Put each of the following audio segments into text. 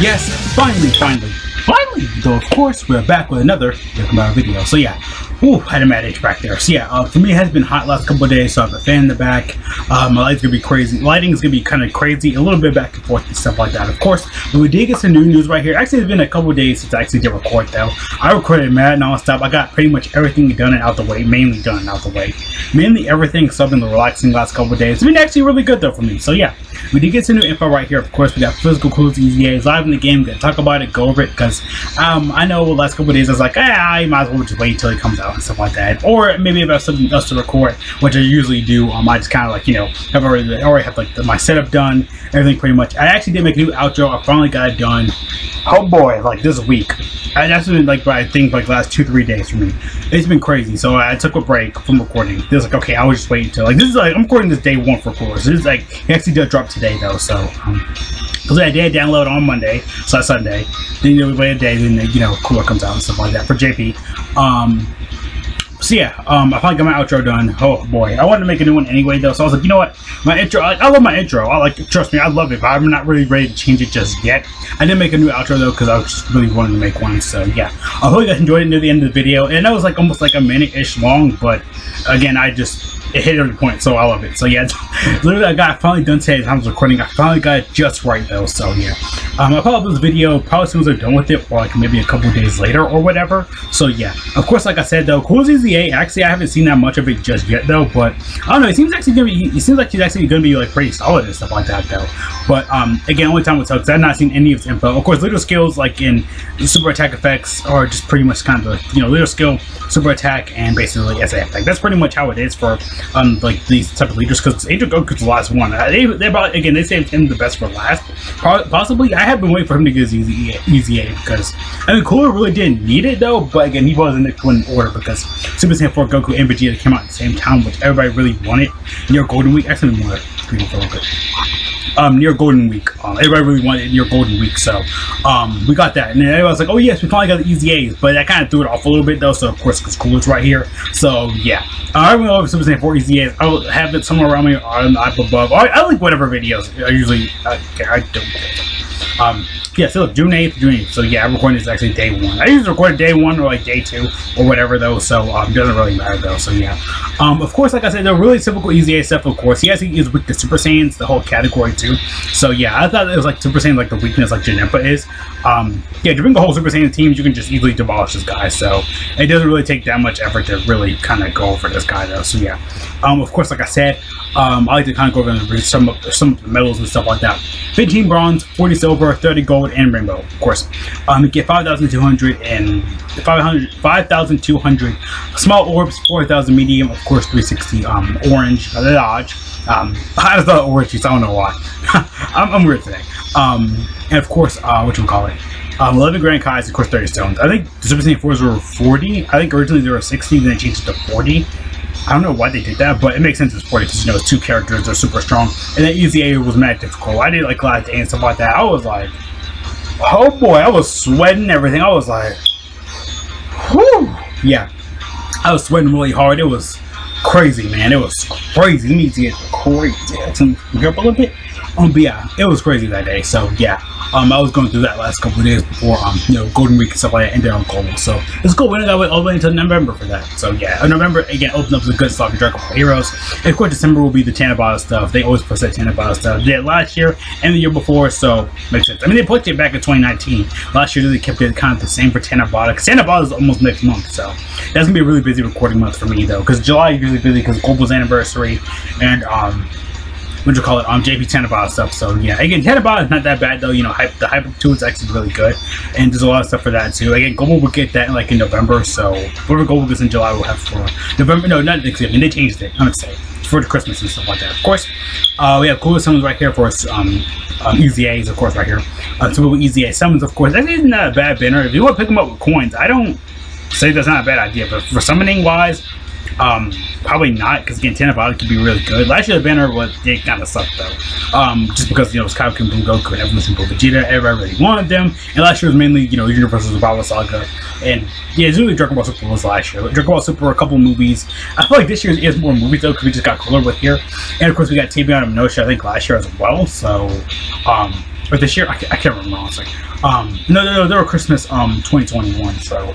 yes, finally, finally, finally, though of course we're back with another Pokemon video. So yeah, Ooh, had a mad itch back there. So yeah, uh, for me it has been hot last couple of days, so I have a fan in the back. Uh, my light's gonna be crazy. Lighting is gonna be kind of crazy, a little bit back and forth and stuff like that. Of course, but we did get some new news right here. Actually, it's been a couple days since I actually did record though. I recorded mad nonstop. I got pretty much everything done and out the way, mainly done and out the way. Mainly everything, so I've been relaxing last couple of days. It's been actually really good though for me. So yeah, we did get some new info right here. Of course, we got physical Cooler's, EZAs live in the game. Gonna talk about it, go over it, because um, I know the last couple of days I was like, ah, I might as well just wait until it comes out and stuff like that or maybe if I have something else to record, which I usually do. Um, I just kind of like you know have already already have like the, my setup done, everything pretty much. I actually did make a new outro. I finally got it done. Oh boy, like this week. And that's been like I think like last two three days for me. It's been crazy. So I took a break from recording. Was like okay, I was just waiting until like this is like I'm recording this day one for course. This is like it actually did drop today though. So. Um, because I did download on Monday, so that's Sunday. Then you we wait a day, then you know, cooler comes out and stuff like that for JP. Um, so yeah, um, I finally got my outro done. Oh boy, I wanted to make a new one anyway though, so I was like, you know what, my intro, I, I love my intro. I like, trust me, I love it, but I'm not really ready to change it just yet. I didn't make a new outro though because I just really wanting to make one. So yeah, I hope you guys enjoyed it near the end of the video, and that was like almost like a minute-ish long, but again, I just it hit every point, so I love it. So yeah, literally, I got finally done today. As I was recording, I finally got it just right though. So yeah, um, I'll probably this video probably as soon as I'm done with it, or like maybe a couple days later or whatever. So yeah, of course, like I said though, Cool ZA. Actually, I haven't seen that much of it just yet though, but I don't know. It seems actually gonna be. It seems like he's actually gonna be like pretty solid and stuff like that though. But um, again, only time will tell because I've not seen any of his info. Of course, little skills like in super attack effects are just pretty much kind of you know little skill, super attack, and basically SA effect. That's pretty much how it is for um like these type of leaders because Angel Goku's the last one. Uh, they they about again they saved him the best for last. Possibly, I have been waiting for him to get his easy easy A because I mean Cooler really didn't need it though. But again, he wasn't in order because Super Saiyan 4 Goku and Vegeta came out at the same time, which everybody really wanted. Your Golden Week, actually more um, near Golden Week. Um, everybody really wanted near Golden Week, so um, we got that. And then everybody was like, "Oh yes, we finally got the easy A's," but that kind of threw it off a little bit though. So of course, because Cooler's right here, so yeah. Uh, I if Super Saiyan 4 easy A's. I'll have it somewhere around me on the above. I, I like whatever videos. I usually I, I don't care. Um, yeah, so look, June 8th, June 8th. So yeah, I'm recording this actually day one. I usually record day one or like day two or whatever though, so um, doesn't really matter though. So yeah, um, of course, like I said, they're really typical Easy stuff. Of course, he use with the Super Saiyans, the whole category too. So yeah, I thought it was like Super Saiyan like the weakness like Janemba is. Um, yeah, to bring the whole Super Saiyan teams, you can just easily demolish this guy. So it doesn't really take that much effort to really kind of go for this guy though. So yeah, um, of course, like I said, um, I like to kind of go over some of some of the medals and stuff like that. 15 bronze, 40 silver, 30 gold, and rainbow, of course. Um, you get 5,200 and 5,200 small orbs, 4,000 medium, of course, 360 um, orange, large. Um, I just thought orange I don't know why. I'm, I'm, weird today. Um, and of course, uh, what you call it? Um, 11 Grand Kais, of course, 30 stones. I think the Super Saiyan 4s were 40. I think originally they were 60, then they changed it to 40. I don't know why they did that, but it makes sense in sport because you know it's two characters, they're super strong, and then Easy A was mad difficult. I did like day and stuff like that. I was like, oh boy, I was sweating everything. I was like, whew, yeah, I was sweating really hard. It was crazy, man. It was crazy. Let me get crazy. Get up a little bit. Um, but yeah, it was crazy that day. So yeah, um, I was going through that last couple of days before um, you know, Golden Week and stuff like that ended on Global. So it's cool. We got all the way until November for that. So yeah, November again opens up the good stuff for Dragon Ball Heroes. And of course, December will be the Tanabata stuff. They always push that Tanabata stuff. They did last year and the year before, so makes sense. I mean, they pushed it back in 2019. Last year they kept it kind of the same for Tanabata because Tanabata is almost next month. So that's gonna be a really busy recording month for me though, because July is usually busy because Global's anniversary and um what you call it, um, JP Tanabata stuff. So yeah, again, Tanabata is not that bad though. You know, hype, the 2 is actually really good, and there's a lot of stuff for that too. Again, Global will get that like in November, so whatever Global gets in July, we'll have for November. No, not next year. I mean, they changed it. I'm say for Christmas and stuff like that. Of course, uh, we have coolest summons right here for us. Um, um, Easy A's, of course, right here. Uh, Easy A summons, of course. That isn't a bad banner. If you want to pick them up with coins, I don't say that's not a bad idea, but for summoning wise, um, probably not, because again, Tanabata could be really good. Last year, the banner was it kind of sucked though, um, just because you know it was Kaioken Blue Goku and Evolution Blue Vegeta. Everybody really wanted them, and last year was mainly you know Universal Survival Saga, and yeah, it's really Dragon Ball Super was last year. Dragon Ball Super, a couple movies. I feel like this year is more movies though, because we just got cooler with here, and of course we got Tapion and Minotia, I think last year as well. So, um, this year. I, can't- I can't remember honestly. Um, no, no, no, they were Christmas um 2021. So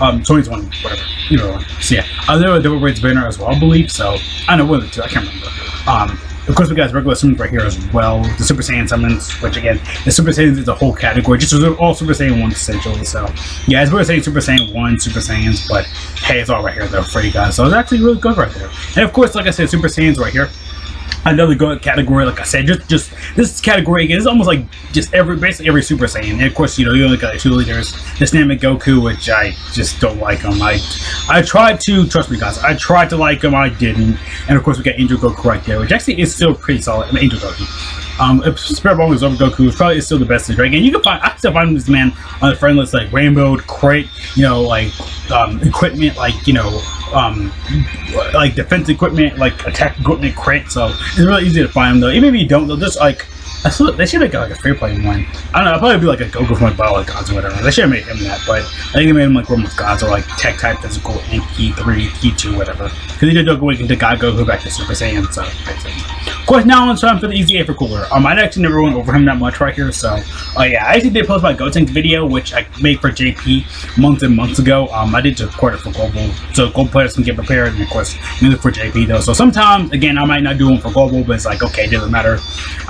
um 2020 whatever. You know. So yeah, were they were Raids banner as well, I believe. So I know one of the two. I can't remember. Um. Of course, we got regular summons right here as well. The Super Saiyan summons, which again, the Super Saiyans is a whole category. Just all Super Saiyan 1 essentially. So, yeah, it's Super Saiyan, Super Saiyan 1, Super Saiyans, but hey, it's all right here though for you guys. So it's actually really good right there. And of course, like I said, Super Saiyans right here another good category. Like I said, just just this category is almost like just every basically every Super Saiyan. And of course, you know you only got two leaders. This Namek Goku, which I just don't like him. I I tried to trust me, guys. I tried to like him, I didn't. And of course, we got Angel Goku right there, which actually is still pretty solid. I mean, Angel Goku. Um, Spirit Bomb is over Goku, probably is still the best leader. Again, you can find I can still find this man on the friend list like Rainbow, Crate, you know, like um, equipment, like you know, um, like defense equipment, like attack equipment, crate. So it's really easy to find them though. Even if you don't, they'll just like. I saw, they should make like a free play one. I don't know. I'll probably be like a Goku from like Battle of Gods or whatever. They should have made him that, but I think they made him like Room with Gods or like Tech Type Physical and Ki 3, Ki 2, whatever. Because he did Awaken to God Goku back to Super Saiyan, so. Of course, now it's time for the Easy A for Cooler. Um, I actually never went over him that much right here, so oh yeah, I actually did post my Gotenks video, which I made for JP months and months ago. Um, I did just record it for Global, so Global players can get prepared, and of course, music for JP though. So sometimes, again, I might not do one for Global, but it's like okay, it doesn't matter,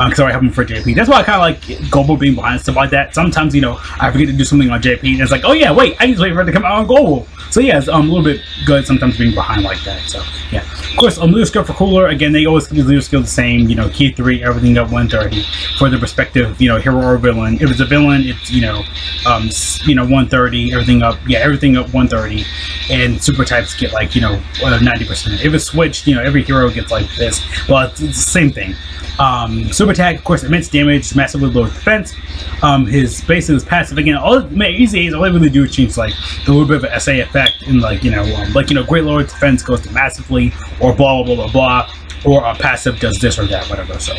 um, because I have them for JP. That's why I kind of like Global being behind stuff like that. Sometimes, you know, I forget to do something on JP, and it's like, oh yeah, wait, I just wait for it to come out on Global. So yeah, it's um, a little bit good sometimes being behind like that. So yeah, of course, um, leader skill for Cooler. Again, they always keep leader skill the same. You know, Ki three, everything up 130 for the respective, you know, hero or villain. If it's a villain, it's you know, um, you know, 130, everything up, yeah, everything up 130, and super types get like you know, uh, 90%. If it's switched, you know, every hero gets like this. Well, it's, it's the same thing. Um, super attack, of course, immense damage, massively low defense. Um, his basically his passive again, all man, easy A's, all they really do is change like a little bit of an SA effect and like you know, um, like you know, Great Lord defense goes to massively or blah blah blah blah or a passive does this or that, whatever. So.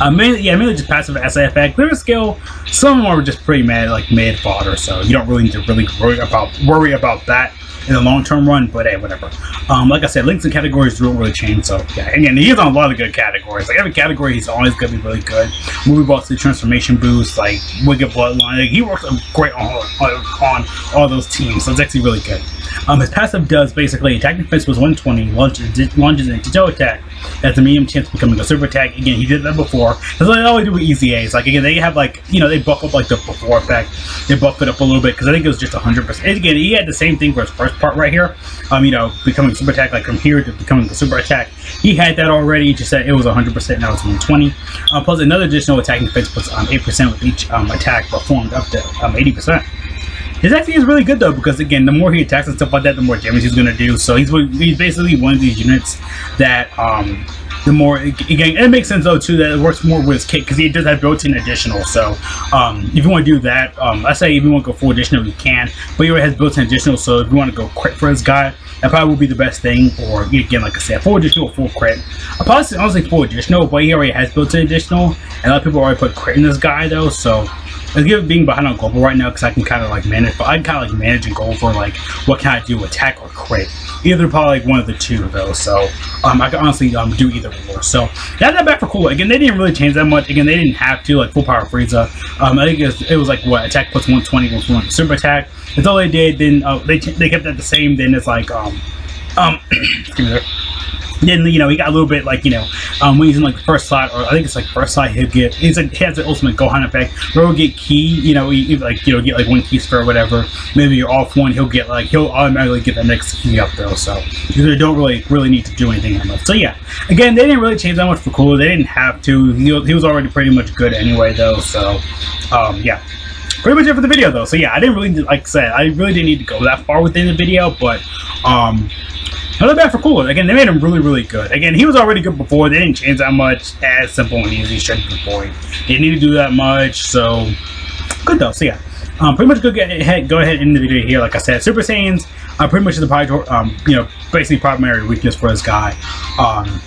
Uh, mainly, yeah, mainly just passive SA effect. Their skill, some of them are just pretty mad, like mid fodder, so you don't really need to really worry about worry about that in the long term run. But hey, whatever. Um, like I said, links and categories don't really change. So yeah, again, he's on a lot of good categories. Like every category, he's always gonna be really good. Movie boss, the transformation boost, like Wicked Bloodline, like, he works great on, on on all those teams. So it's actually really good. Um, his passive does basically attack defense was 120, launches, launches into attack. That's a medium chance of becoming a super attack. Again, he did that before. That's what they always do with easy A's. Like again, they have like you know they buff up like the before effect. They buff it up a little bit because I think it was just 100. percent Again, he had the same thing for his first part right here. Um, you know, becoming super attack like from here to becoming the super attack. He had that already. Just said it was 100. percent Now it's 120. Uh, plus another additional attacking defense puts um 8 percent with each um attack performed up to um 80 percent. His actually is really good though because again, the more he attacks and stuff like that, the more damage he's gonna do. So he's he's basically one of these units that um the more again it makes sense though too that it works more with his kit because he does have built-in additional. So um if you want to do that, um I say if you want to go full additional, you can, but he already has built-in additional. So if you want to go crit for his guy, that probably would be the best thing. Or again, like I said, full additional, full crit. I probably honestly full additional, but he already has built-in additional, and a lot of people already put crit in this guy though. So I give it being behind on global right now because I can kind of like manage, but I can kind of like manage and go for like what can I do, attack or crit. Either probably like one of the two though. So um, I can honestly um do either or. So that's that back for cool. Again, they didn't really change that much. Again, they didn't have to like full power Frieza. Um, I think it was, it was like what attack plus 120 one super attack. That's all they did. Then uh, they they kept that the same. Then it's like um um excuse me there. Then you know he got a little bit like you know um, when he's in like first slot or I think it's like first slot he'll get he's like he has the ultimate Gohan effect where he'll get Ki you know he, like you know get like one Ki spare or whatever. Maybe you're off one he'll get like he'll automatically get the next Ki up though so you don't really really need to do anything that much. So yeah. Again they didn't really change that much for Cooler they didn't have to. He, was- he was already pretty much good anyway though so um, yeah. Pretty much it for the video though. So yeah I didn't really like I said I really didn't need to go that far within the video but um Another bad for Cooler. Again, they made him really, really good. Again, he was already good before. They didn't change that much. As simple and easy, straight to the point. Didn't need to do that much. So good though. So yeah, um, pretty much go ahead, go ahead and end the video here. Like I said, Super Saiyans are pretty much the primary, um, you know, basically primary weakness for this guy. Um,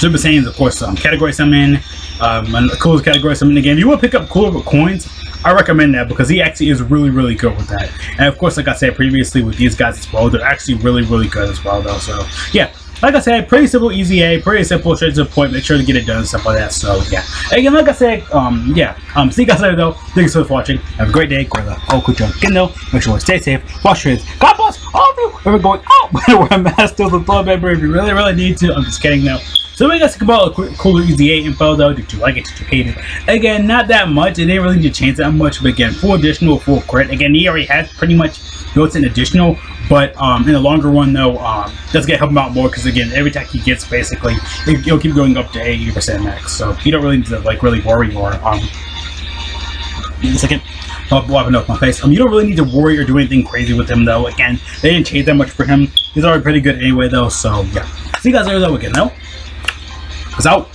Super Saiyans, of course, um, category summon, um, coolest category summon the game. you to pick up cooler coins, I recommend that because he actually is really, really good with that. And of course, like I said previously with these guys as well, they're actually really, really good as well, though. So yeah, like I said, pretty simple, easy A, pretty simple, straight to the point. Make sure to get it done, and stuff like that. So yeah. Again, like I said, um, yeah. Um, see you guys later though. Thanks so much for watching. Have a great day. Gorilla. Oh, cool job. Kindle. Make sure to stay safe. Wash your hands. God bless all of you. We're going out. Wear a mask till the floor member if you really, really need to. I'm just kidding though. So got to about a cool easy 8 info though. Did you like it? Did you hate it? Again, not that much. It didn't really need to change that much. But again, full additional, full crit. Again, he already has pretty much built an additional. But um, in the longer one though, um, does get help him out more because again, every attack he gets basically it, will keep going up to 80% max. So you don't really need to like really worry more. um. Wait a second. Oh, wiping off my face. Um, you don't really need to worry or do anything crazy with him though. Again, they didn't change that much for him. He's already pretty good anyway though. So yeah. See you guys later though again though. Peace out.